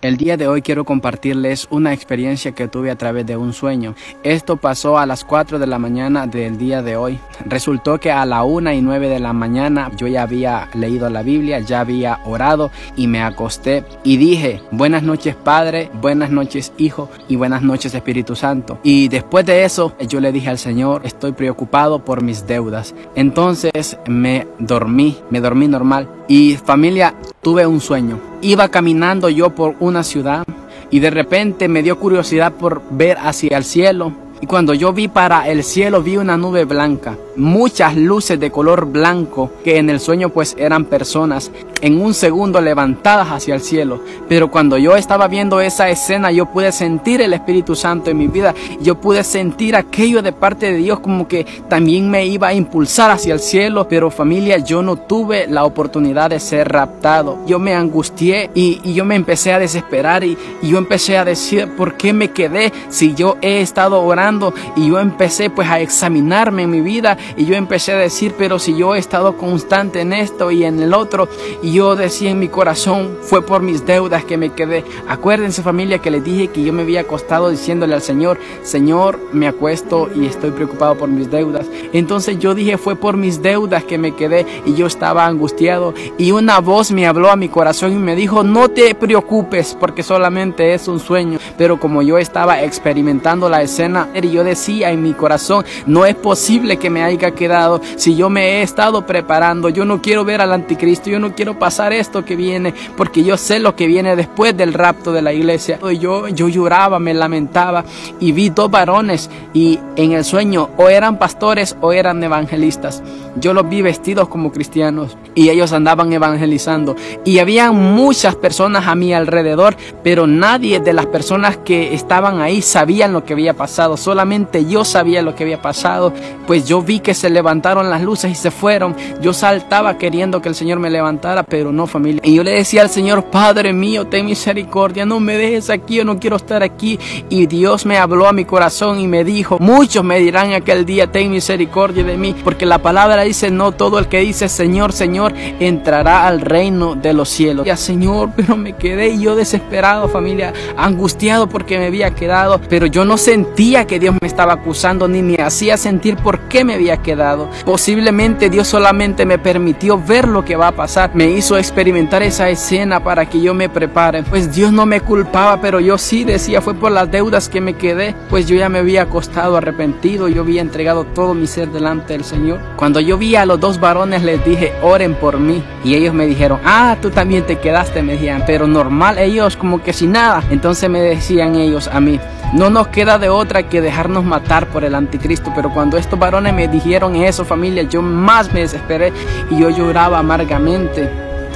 El día de hoy quiero compartirles una experiencia que tuve a través de un sueño. Esto pasó a las 4 de la mañana del día de hoy. Resultó que a la 1 y 9 de la mañana yo ya había leído la Biblia, ya había orado y me acosté y dije, buenas noches Padre, buenas noches Hijo y buenas noches Espíritu Santo. Y después de eso yo le dije al Señor, estoy preocupado por mis deudas. Entonces me dormí, me dormí normal. Y familia, tuve un sueño. Iba caminando yo por una ciudad y de repente me dio curiosidad por ver hacia el cielo. Y cuando yo vi para el cielo vi una nube blanca, muchas luces de color blanco que en el sueño pues eran personas en un segundo levantadas hacia el cielo. Pero cuando yo estaba viendo esa escena, yo pude sentir el Espíritu Santo en mi vida. Yo pude sentir aquello de parte de Dios como que también me iba a impulsar hacia el cielo. Pero familia, yo no tuve la oportunidad de ser raptado. Yo me angustié y, yo me empecé a desesperar y, y yo empecé a decir, ¿por qué me quedé si yo he estado orando? Y yo empecé pues a examinarme en mi vida y yo empecé a decir, pero si yo he estado constante en esto y en el otro y yo decía en mi corazón, fue por mis deudas que me quedé. Acuérdense familia que les dije que yo me había acostado diciéndole al Señor, Señor, me acuesto y estoy preocupado por mis deudas. Entonces yo dije, fue por mis deudas que me quedé y yo estaba angustiado. Y una voz me habló a mi corazón y me dijo, no te preocupes porque solamente es un sueño. Pero como yo estaba experimentando la escena, y yo decía en mi corazón, no es posible que me haya quedado si yo me he estado preparando. Yo no quiero ver al anticristo, yo no quiero pasar esto que viene, porque yo sé lo que viene después del rapto de la iglesia. Yo, yo lloraba, me lamentaba y vi dos varones y en el sueño o eran pastores o eran evangelistas. Yo los vi vestidos como cristianos y ellos andaban evangelizando. Y había muchas personas a mi alrededor, pero nadie de las personas que estaban ahí sabían lo que había pasado. Solamente yo sabía lo que había pasado. Pues yo vi que se levantaron las luces y se fueron. Yo saltaba queriendo que el Señor me levantara, pero no familia. Y yo le decía al Señor, Padre mío, ten misericordia, no me dejes aquí, yo no quiero estar aquí. Y Dios me habló a mi corazón y me dijo, muchos me dirán aquel día, ten misericordia de mí, porque la palabra dice, no todo el que dice Señor, Señor, entrará al reino de los cielos. Ya Señor, pero me quedé yo desesperado, familia, angustiado porque me había quedado, pero yo no sentía que Dios me estaba acusando ni me hacía sentir por qué me había quedado. Posiblemente Dios solamente me permitió ver lo que va a pasar, me hizo experimentar esa escena para que yo me prepare. Pues Dios no me culpaba, pero yo sí decía, fue por las deudas que me quedé, pues yo ya me había acostado arrepentido, yo había entregado todo mi ser delante del Señor. Cuando yo vi a los dos varones les dije, oren por mí. Y ellos me dijeron, ah, tú también te quedaste, me decían, pero normal ellos como que sin nada. Entonces me decían ellos a mí, no nos queda de otra que dejarnos matar por el anticristo. Pero cuando estos varones me dijeron eso, familia, yo más me desesperé y yo lloraba amargamente.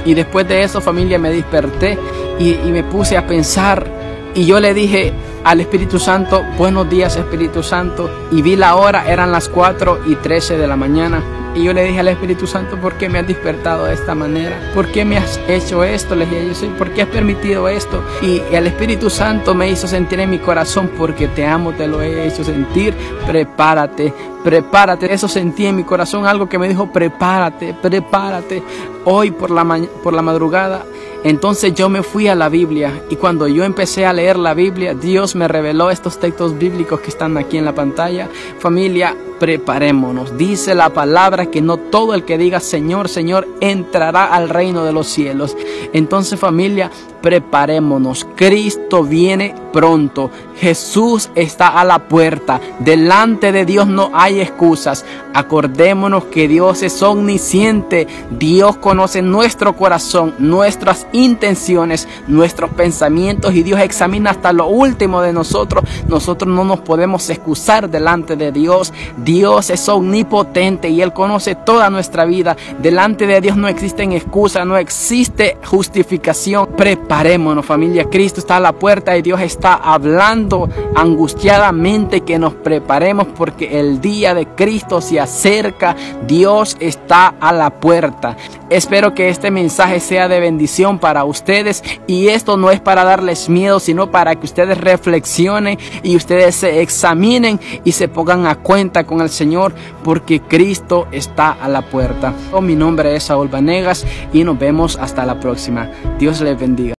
Y después de eso, familia, me desperté y, me puse a pensar. Y yo le dije, al Espíritu Santo, buenos días Espíritu Santo. Y vi la hora, eran las 4 y 13 de la mañana. Y yo le dije al Espíritu Santo, ¿por qué me has despertado de esta manera? ¿Por qué me has hecho esto? Le dije yo, ¿por qué has permitido esto? Y el Espíritu Santo me hizo sentir en mi corazón, porque te amo, te lo he hecho sentir, prepárate, prepárate. Eso sentí en mi corazón, algo que me dijo, prepárate, prepárate. Hoy por la, por la madrugada entonces yo me fui a la Biblia y cuando yo empecé a leer la Biblia, Dios me reveló estos textos bíblicos que están aquí en la pantalla. Familia, preparémonos. Dice la palabra que no todo el que diga Señor, Señor entrará al reino de los cielos. Entonces familia, preparémonos. Cristo viene pronto. Jesús está a la puerta. Delante de Dios no hay excusas. Acordémonos que Dios es omnisciente. Dios conoce nuestro corazón, nuestras intenciones, nuestros pensamientos y Dios examina hasta lo último de nosotros. Nosotros no nos podemos excusar delante de Dios. Dios es omnipotente y Él conoce toda nuestra vida. Delante de Dios no existen excusas, no existe justificación. Preparémonos familia. Cristo está a la puerta y Dios está hablando angustiadamente que nos preparemos porque el día de Cristo se acerca. Dios está a la puerta. Espero que este mensaje sea de bendición para ustedes y esto no es para darles miedo, sino para que ustedes reflexionen y ustedes se examinen y se pongan a cuenta con el Señor porque Cristo está a la puerta. Mi nombre es Saúl Vanegas y nos vemos hasta la próxima. Dios les bendiga.